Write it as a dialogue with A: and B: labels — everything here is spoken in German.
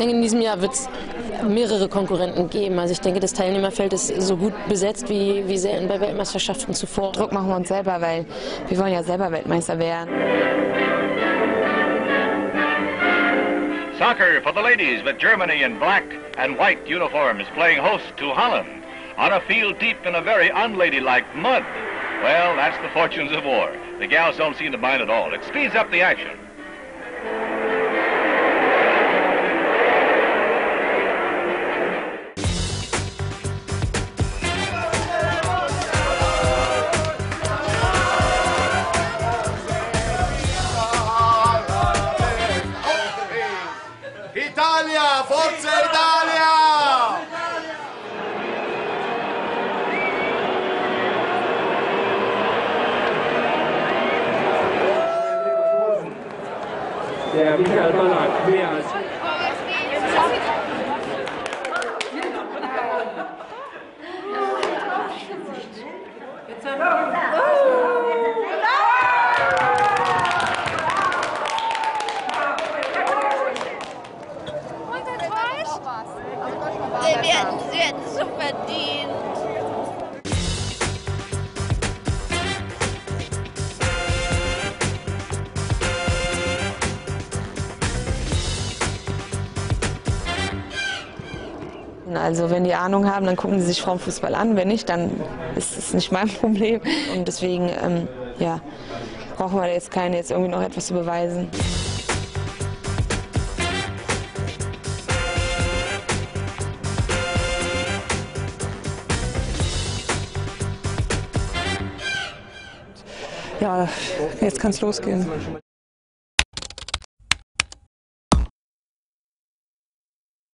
A: denke, in diesem Jahr wird es mehrere Konkurrenten geben. Also ich denke, das Teilnehmerfeld ist so gut besetzt wie, wie selten bei Weltmeisterschaften zuvor.
B: Druck machen wir uns selber, weil wir wollen ja selber Weltmeister werden.
C: Soccer for the ladies with Germany in black and white uniforms playing host to Holland on a field deep in a very unladylike mud. Well, that's the fortunes of war. The gals don't seem to mind at all. It speeds up the action.
D: Italia, forza Italia!
E: Der Michael Ballack, mehr als
F: Wir werden, sie werden so verdient.
B: Also wenn die Ahnung haben, dann gucken sie sich Frauenfußball an. Wenn nicht, dann ist es nicht mein Problem. Und deswegen ähm, ja, brauchen wir jetzt keine jetzt irgendwie noch etwas zu beweisen.
G: Ja, jetzt kann es losgehen.